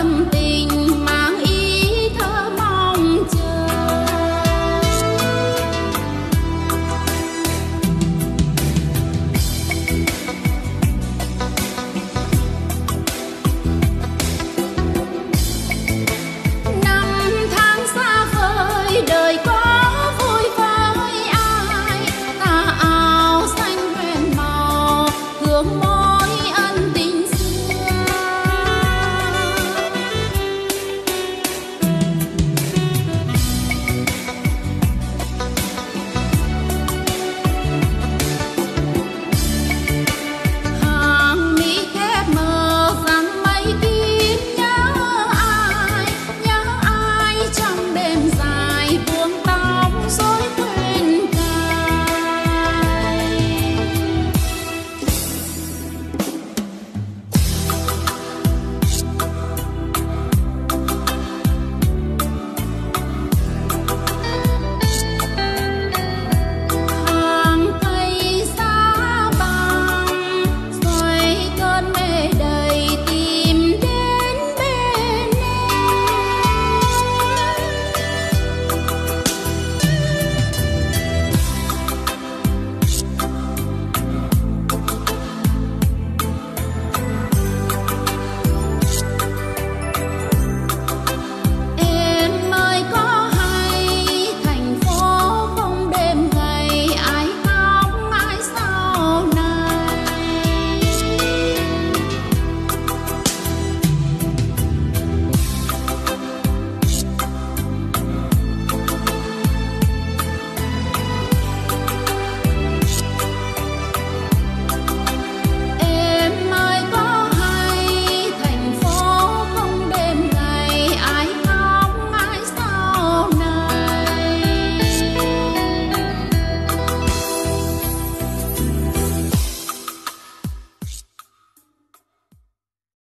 thâm tình.